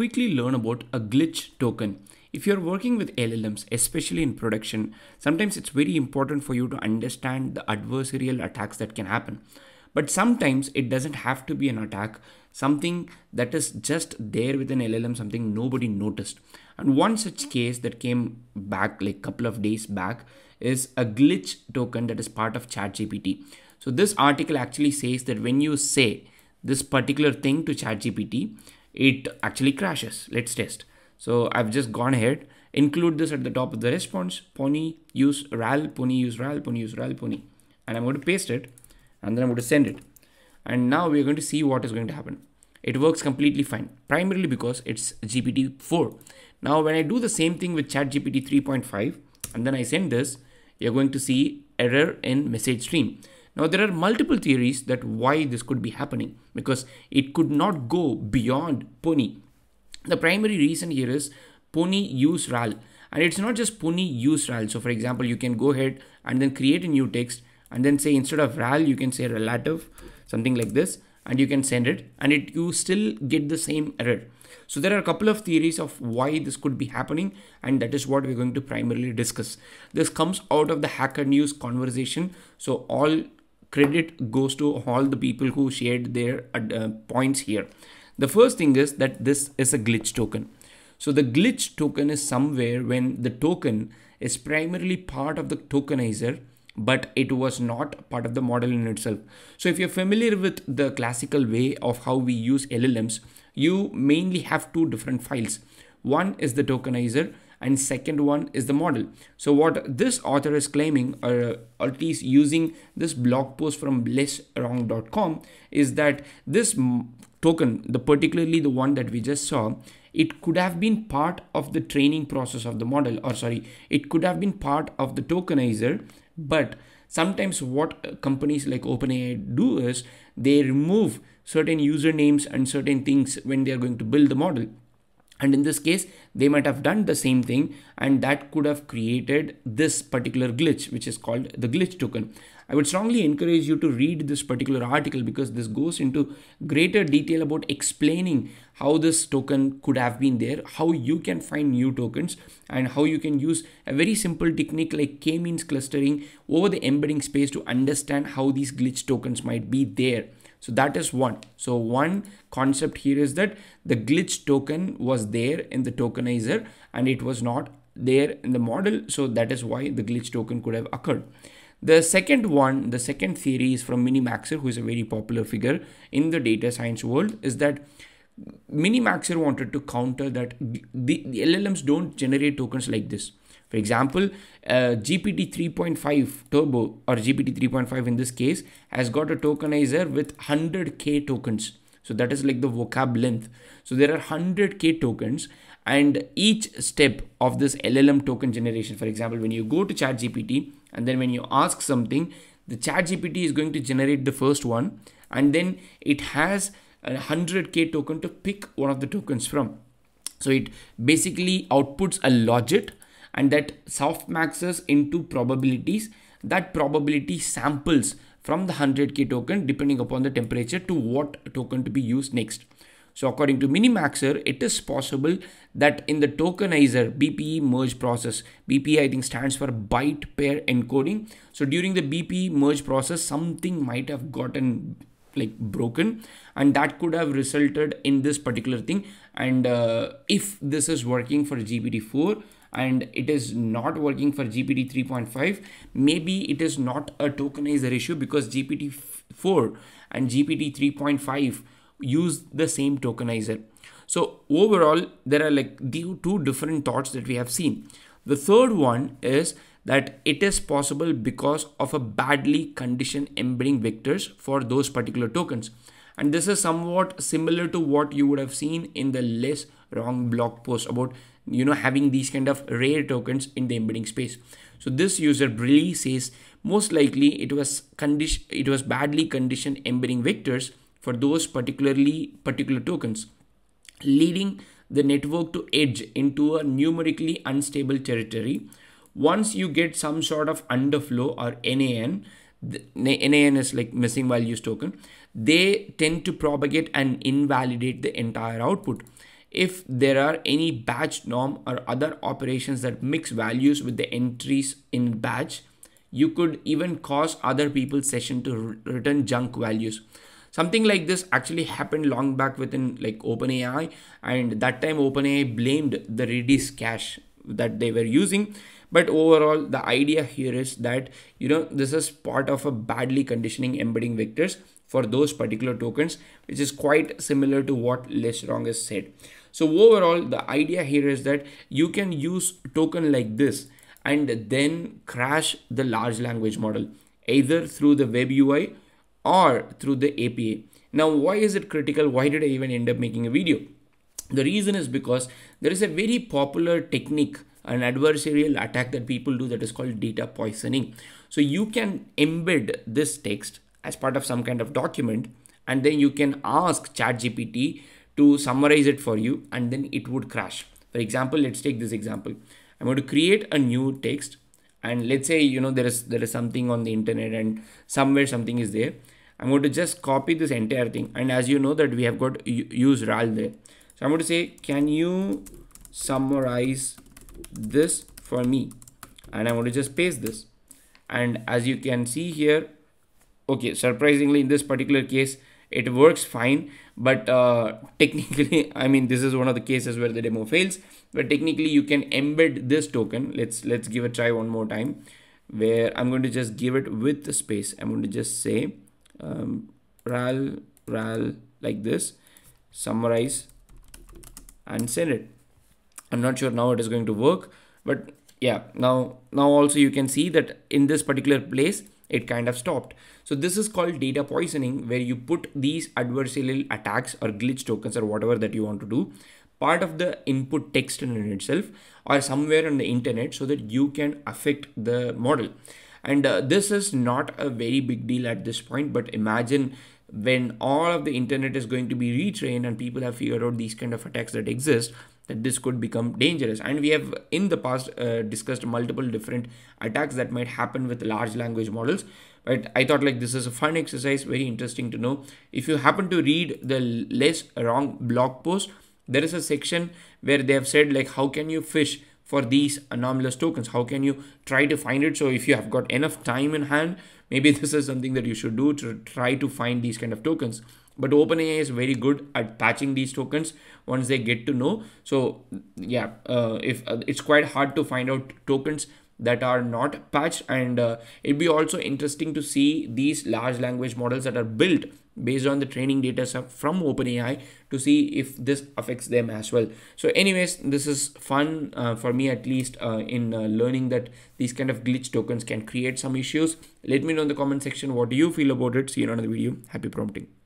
quickly learn about a glitch token. If you're working with LLMs, especially in production, sometimes it's very important for you to understand the adversarial attacks that can happen. But sometimes it doesn't have to be an attack, something that is just there with an LLM, something nobody noticed. And one such case that came back like a couple of days back is a glitch token that is part of ChatGPT. So this article actually says that when you say this particular thing to ChatGPT, it actually crashes. Let's test. So I've just gone ahead, include this at the top of the response, pony use ral, pony use ral, pony use ral, pony. And I'm going to paste it and then I'm going to send it. And now we're going to see what is going to happen. It works completely fine, primarily because it's GPT-4. Now, when I do the same thing with ChatGPT 3.5 and then I send this, you're going to see error in message stream. Now, there are multiple theories that why this could be happening because it could not go beyond Pony. The primary reason here is Pony use RAL and it's not just Pony use RAL. So, for example, you can go ahead and then create a new text and then say instead of RAL, you can say relative, something like this, and you can send it and it you still get the same error. So there are a couple of theories of why this could be happening and that is what we're going to primarily discuss. This comes out of the Hacker News conversation. So all credit goes to all the people who shared their uh, points here. The first thing is that this is a glitch token. So the glitch token is somewhere when the token is primarily part of the tokenizer but it was not part of the model in itself. So if you're familiar with the classical way of how we use LLMs, you mainly have two different files. One is the tokenizer and second one is the model. So what this author is claiming or at least using this blog post from lesswrong.com is that this token, the particularly the one that we just saw, it could have been part of the training process of the model or sorry, it could have been part of the tokenizer, but sometimes what companies like OpenAI do is they remove certain usernames and certain things when they are going to build the model. And in this case, they might have done the same thing and that could have created this particular glitch, which is called the glitch token. I would strongly encourage you to read this particular article because this goes into greater detail about explaining how this token could have been there, how you can find new tokens, and how you can use a very simple technique like k-means clustering over the embedding space to understand how these glitch tokens might be there. So that is one. So one concept here is that the glitch token was there in the tokenizer and it was not there in the model. So that is why the glitch token could have occurred. The second one, the second theory is from minimaxir, who is a very popular figure in the data science world, is that minimaxir wanted to counter that the, the LLMs don't generate tokens like this. For example, uh, GPT 3.5 Turbo or GPT 3.5 in this case has got a tokenizer with 100k tokens. So that is like the vocab length. So there are 100k tokens and each step of this LLM token generation, for example, when you go to ChatGPT and then when you ask something, the ChatGPT is going to generate the first one and then it has a 100k token to pick one of the tokens from. So it basically outputs a logit and that softmaxes into probabilities. That probability samples from the 100k token depending upon the temperature to what token to be used next. So according to minimaxir, it is possible that in the tokenizer BPE merge process, BPE I think stands for byte pair encoding. So during the BPE merge process, something might have gotten like broken and that could have resulted in this particular thing. And uh, if this is working for GPT-4, and it is not working for GPT 3.5, maybe it is not a tokenizer issue because GPT 4 and GPT 3.5 use the same tokenizer. So overall, there are like two different thoughts that we have seen. The third one is that it is possible because of a badly conditioned embedding vectors for those particular tokens. And this is somewhat similar to what you would have seen in the less wrong blog post about you know having these kind of rare tokens in the embedding space. So this user really says most likely it was condition it was badly conditioned embedding vectors for those particularly particular tokens leading the network to edge into a numerically unstable territory. Once you get some sort of underflow or nan the, nan is like missing values token they tend to propagate and invalidate the entire output if there are any batch norm or other operations that mix values with the entries in batch you could even cause other people's session to return junk values. Something like this actually happened long back within like openai and that time openai blamed the redis cache that they were using. But overall the idea here is that you know this is part of a badly conditioning embedding vectors for those particular tokens which is quite similar to what LessWrong has said so overall the idea here is that you can use token like this and then crash the large language model either through the web UI or through the API. Now, why is it critical? Why did I even end up making a video? The reason is because there is a very popular technique, an adversarial attack that people do that is called data poisoning. So you can embed this text as part of some kind of document and then you can ask ChatGPT to summarize it for you and then it would crash. For example, let's take this example. I'm going to create a new text and let's say you know there is there is something on the internet and somewhere something is there i'm going to just copy this entire thing and as you know that we have got use ral there so i'm going to say can you summarize this for me and i'm going to just paste this and as you can see here okay surprisingly in this particular case it works fine but uh, technically i mean this is one of the cases where the demo fails but technically you can embed this token. Let's let's give a try one more time where i'm going to just give it with the space. I'm going to just say um, ral ral like this summarize and send it. I'm not sure now it is going to work but yeah now now also you can see that in this particular place it kind of stopped. So this is called data poisoning where you put these adversarial attacks or glitch tokens or whatever that you want to do part of the input text in itself or somewhere on the internet so that you can affect the model. And uh, this is not a very big deal at this point, but imagine when all of the internet is going to be retrained and people have figured out these kind of attacks that exist this could become dangerous. And we have in the past uh, discussed multiple different attacks that might happen with large language models. But i thought like this is a fun exercise very interesting to know. If you happen to read the less Wrong blog post there is a section where they have said like how can you fish for these anomalous tokens. How can you try to find it? So if you have got enough time in hand maybe this is something that you should do to try to find these kind of tokens. But OpenAI is very good at patching these tokens once they get to know. So yeah, uh, if uh, it's quite hard to find out tokens that are not patched. And uh, it'd be also interesting to see these large language models that are built based on the training data from OpenAI to see if this affects them as well. So anyways, this is fun uh, for me at least uh, in uh, learning that these kind of glitch tokens can create some issues. Let me know in the comment section what do you feel about it. See you in another video. Happy prompting.